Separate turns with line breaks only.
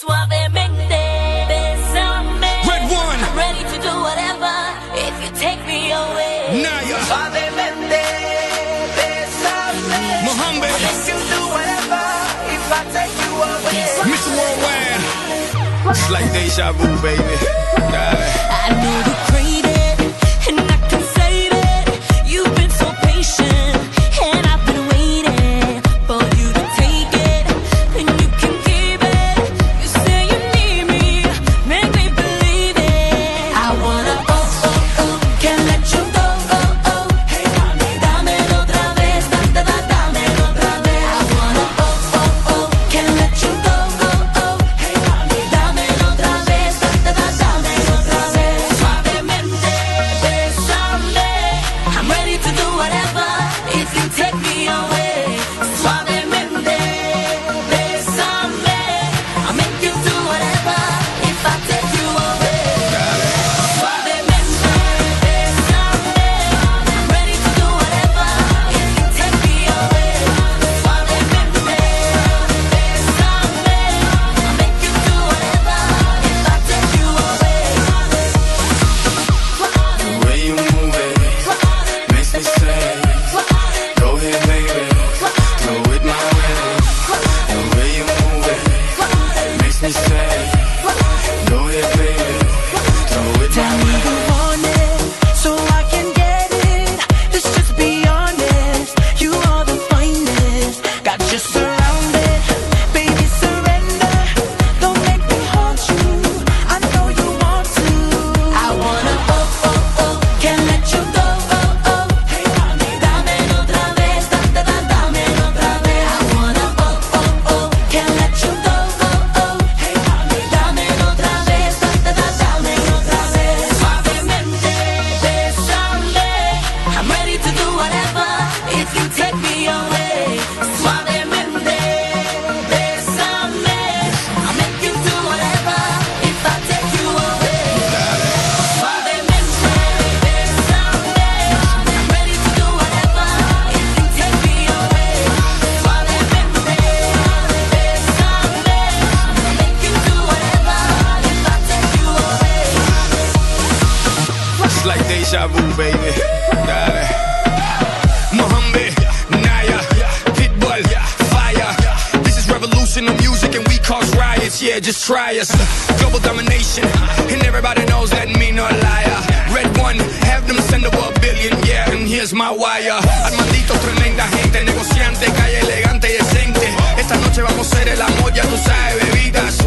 Suavemente, besame. RedOne. I'm ready to do whatever if you take me away.
Nayer.
Suavemente, besame.
Mohombi.
Let you do whatever if I take you away.
Mr. Worldwide. It's like deja vu, baby.
I know the they say
Deja vu, baby. Dale. Mohombi, Nayer, Pitbull, Fire. This is revolution of music and we cause riots. Yeah, just try us. Global domination, and everybody knows that me no liar. RedOne, have them send over a billion. Yeah, and here's my wire. Armandito, tremenda gente, negociante, calle elegante y decente. Esta noche vamos a ser el amor, ya tú sabes, bebidas.